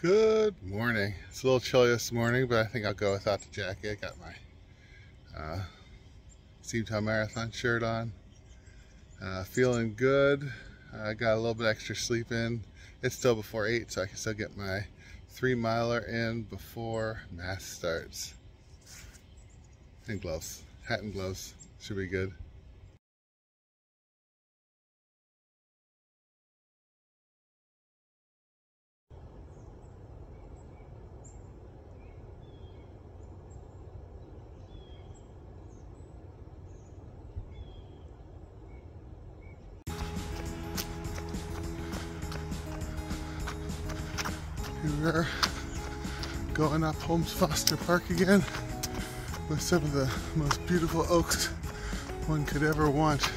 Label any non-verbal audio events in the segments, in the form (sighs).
Good morning. It's a little chilly this morning, but I think I'll go without the jacket. I got my uh, Steamtown Marathon shirt on. Uh, feeling good. I got a little bit extra sleep in. It's still before 8, so I can still get my three miler in before mass starts. And gloves. Hat and gloves. Should be good. We are going up Holmes Foster Park again with some of the most beautiful oaks one could ever want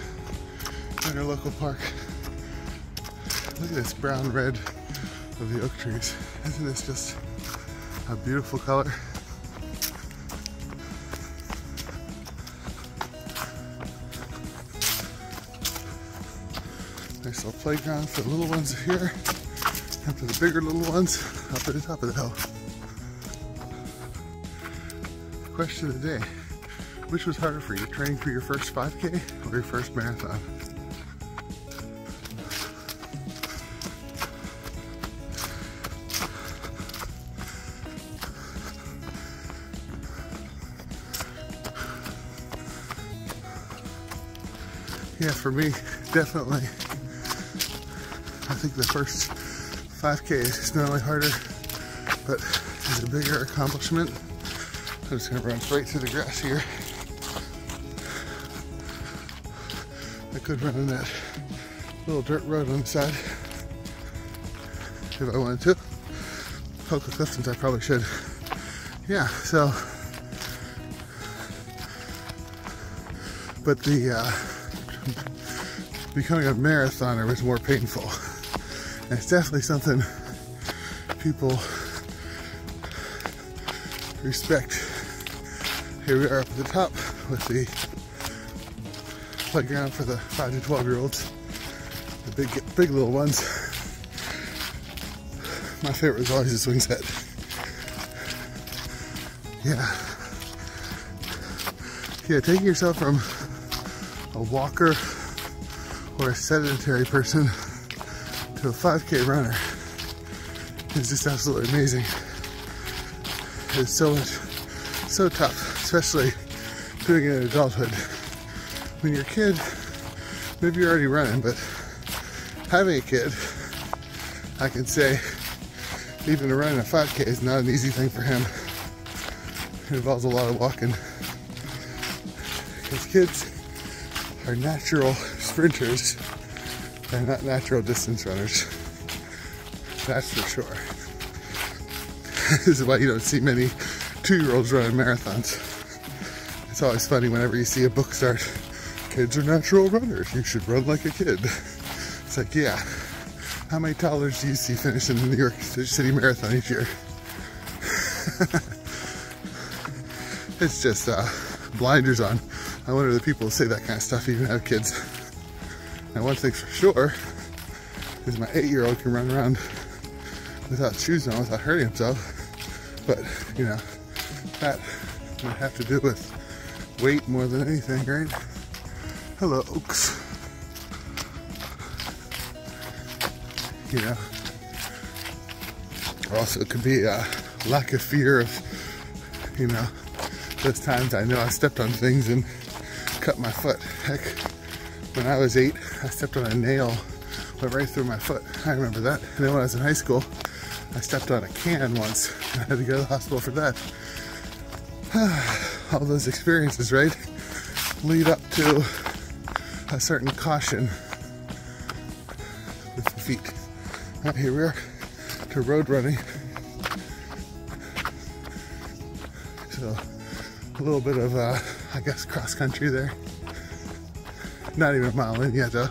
in our local park. Look at this brown red of the oak trees. Isn't this just a beautiful color? Nice little playground for the little ones here for the bigger little ones up at the top of the hill. Question of the day. Which was harder for you, training for your first 5K or your first marathon? Yeah, for me, definitely. I think the first 5K is not only harder, but is a bigger accomplishment. I'm just gonna run straight through the grass here. I could run on that little dirt road on the side if I wanted to. Poke the distance, I probably should. Yeah, so. But the uh, becoming a marathoner was more painful. It's definitely something people respect. Here we are up at the top with the playground for the 5 to 12 year olds, the big, big little ones. My favorite is always the swing set. Yeah. Yeah, taking yourself from a walker or a sedentary person to a 5k runner is just absolutely amazing. It's so much, so tough, especially doing it in adulthood. When you're a kid, maybe you're already running, but having a kid, I can say even running a 5k is not an easy thing for him. It involves a lot of walking. Because kids are natural sprinters they're not natural distance runners. That's for sure. (laughs) this is why you don't see many two-year-olds running marathons. It's always funny whenever you see a book start, kids are natural runners, you should run like a kid. It's like, yeah, how many toddlers do you see finishing the New York City Marathon each year? (laughs) it's just uh, blinders on. I wonder the people who say that kind of stuff even have kids. Now one thing's for sure is my eight-year-old can run around without shoes on, without hurting himself. But, you know, that might have to do with weight more than anything, right? Hello, Oaks. You know, also it could be a lack of fear of, you know, those times I know I stepped on things and cut my foot. Heck, when I was eight, I stepped on a nail, went right through my foot. I remember that. And then when I was in high school, I stepped on a can once. (laughs) I had to go to the hospital for that. (sighs) All those experiences, right, lead up to a certain caution with the feet. Here we are to road running. So a little bit of, uh, I guess, cross country there. Not even a mile in yet, though.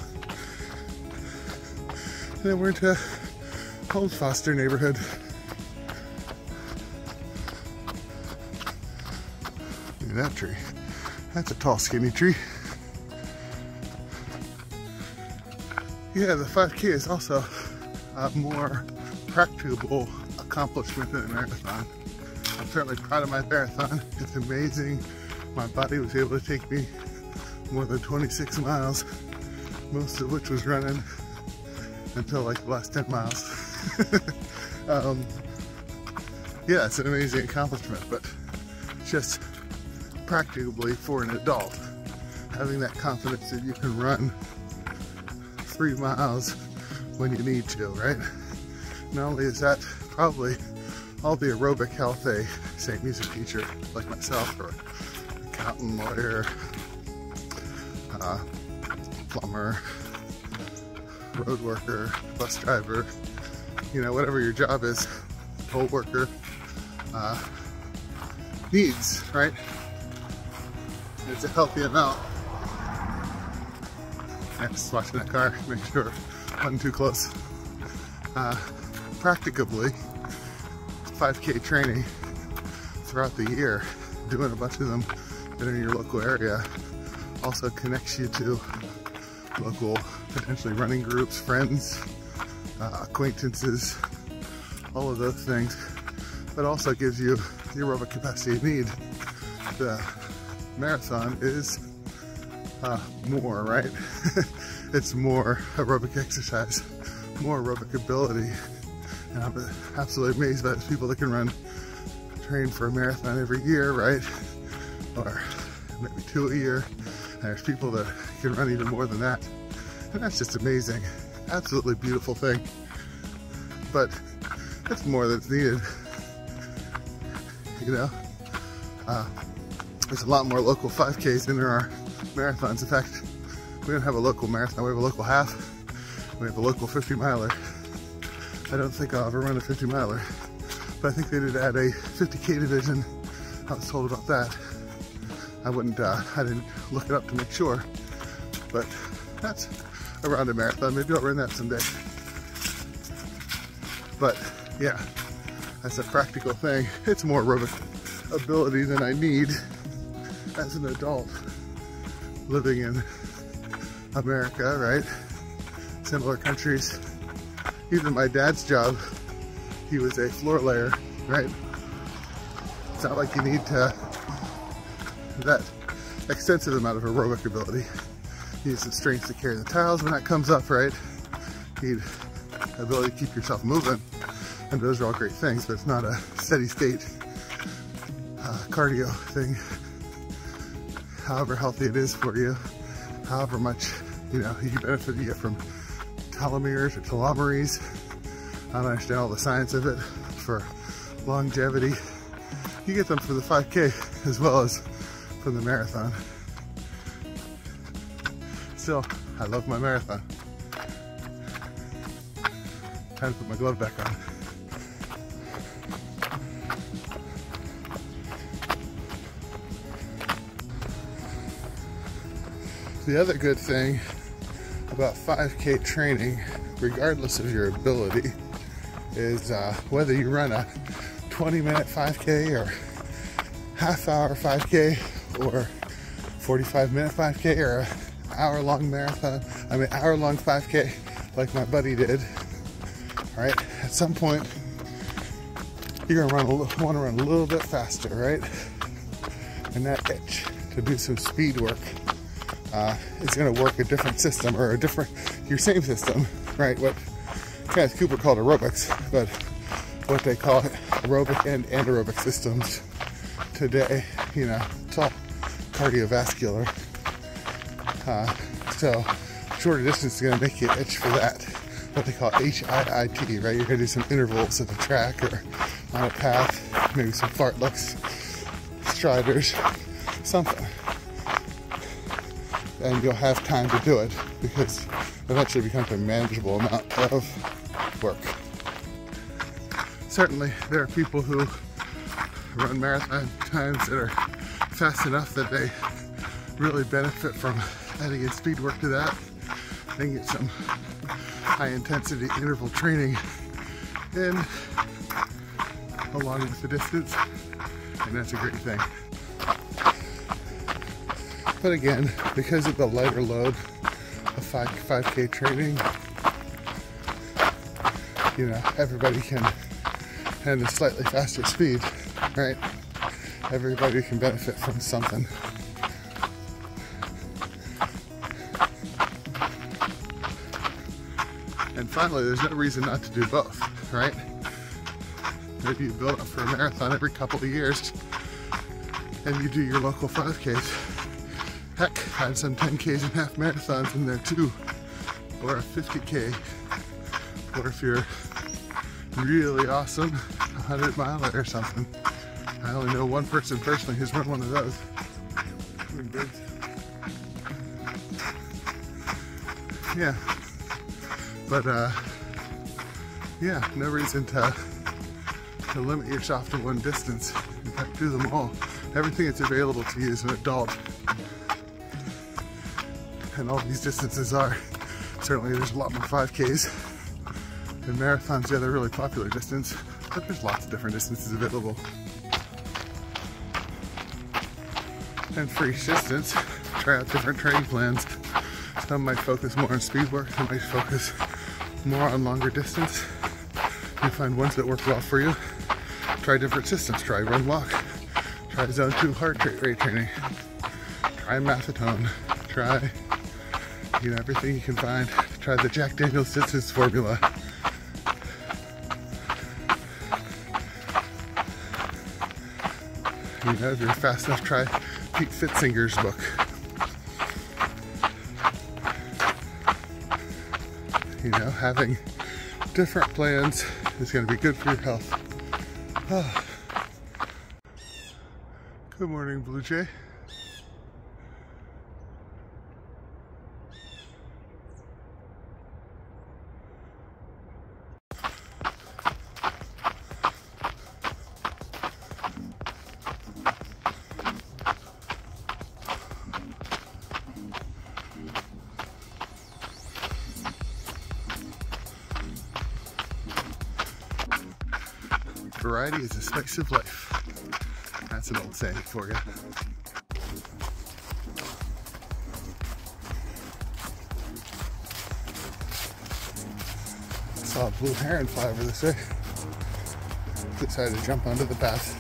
And then we're into Holmes Foster neighborhood. Look at that tree. That's a tall, skinny tree. Yeah, the 5K is also a more practicable accomplishment than a marathon. I'm certainly proud of my marathon. It's amazing. My body was able to take me more than 26 miles, most of which was running until like the last 10 miles. (laughs) um, yeah, it's an amazing accomplishment, but just practically for an adult, having that confidence that you can run three miles when you need to, right? Not only is that probably all the aerobic health a, say, music teacher like myself or accountant, lawyer, uh, plumber, road worker, bus driver, you know, whatever your job is, poll worker, uh, needs, right? It's a healthy amount. I'm just watching that car, make sure it wasn't too close. Uh, practicably, 5K training throughout the year, doing a bunch of them in your local area, also connects you to local potentially running groups, friends, uh, acquaintances, all of those things, but also gives you the aerobic capacity you need. The marathon is uh, more, right? (laughs) it's more aerobic exercise, more aerobic ability. And I'm absolutely amazed by those people that can run, train for a marathon every year, right? Or maybe two a year. There's people that (laughs) can run even more than that. And that's just amazing. Absolutely beautiful thing. But it's more that's needed. You know? Uh, there's a lot more local 5Ks than there are marathons. In fact, we don't have a local marathon, we have a local half. We have a local 50 miler. I don't think I'll ever run a 50 miler, but I think they did add a 50K division. I was told about that. I wouldn't, uh, (laughs) I didn't look it up to make sure, but that's around a marathon. Maybe I'll run that someday. But yeah, that's a practical thing. It's more aerobic ability than I need as an adult living in America, right? Similar countries. Even my dad's job, he was a floor layer, right? It's not like you need to, that extensive amount of aerobic ability. You need some strength to carry the tiles when that comes up, right? You need ability to keep yourself moving. And those are all great things, but it's not a steady state uh, cardio thing. However healthy it is for you, however much, you know, you benefit you get from telomeres or telomeres. I don't understand all the science of it for longevity. You get them for the 5K as well as for the marathon. Still, I love my marathon. Time to put my glove back on. The other good thing about 5K training, regardless of your ability, is uh, whether you run a 20 minute 5K or half hour 5K or 45 minute 5K or an hour long marathon, I mean hour long 5K like my buddy did, all right? At some point, you're gonna run a, want to run a little bit faster, right? And that itch to do some speed work uh, is to work a different system or a different, your same system, right? What Kenneth Cooper called aerobics, but what they call it, aerobic and anaerobic systems today, you know, it's all cardiovascular. Uh, so shorter distance is going to make you itch for that. What they call HIIT, right? You're going to do some intervals at the track or on a path, maybe some fartleks, striders, something and you'll have time to do it because eventually becomes a manageable amount of work. Certainly, there are people who run marathon times that are fast enough that they really benefit from adding in speed work to that and get some high intensity interval training in along with the distance and that's a great thing. But again, because of the lighter load of 5, 5K training, you know, everybody can and a slightly faster speed, right? Everybody can benefit from something. And finally, there's no reason not to do both, right? Maybe you build up for a marathon every couple of years and you do your local 5Ks. Heck, add some 10Ks and half marathons in there too, or a 50K, or if you're really awesome, 100 miler or something. I only know one person personally who's run one of those. Yeah, but uh, yeah, no reason to to limit yourself to one distance. In fact, do them all. Everything that's available to you as an adult. And all these distances are. Certainly there's a lot more 5Ks and marathons. Yeah, they're really popular distance, but there's lots of different distances available. And for each distance, try out different training plans. Some might focus more on speed work, some might focus more on longer distance. You find ones that work well for you. Try different systems. Try run walk. Try zone two heart rate training. Try maffetone. Try you know everything you can find. Try the Jack Daniels distance formula. You know, if you're fast enough, try Pete Pfitzinger's book. You know, having different plans is going to be good for your health. (sighs) Good morning, Blue Jay. Variety is a spice of life. That's an old saying for you. Saw a blue heron fly over this way. Decided to jump onto the path.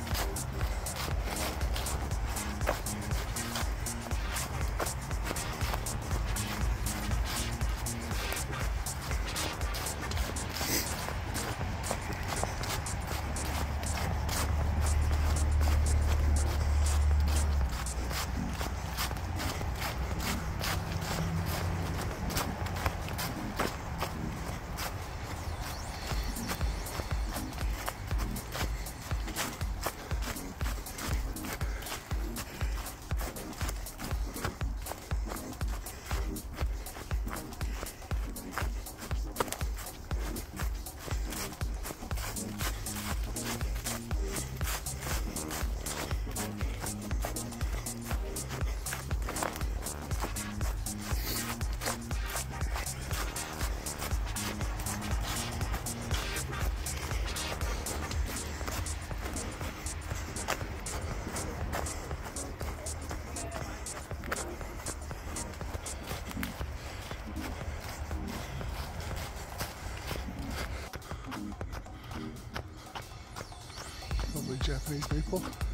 Japanese maple.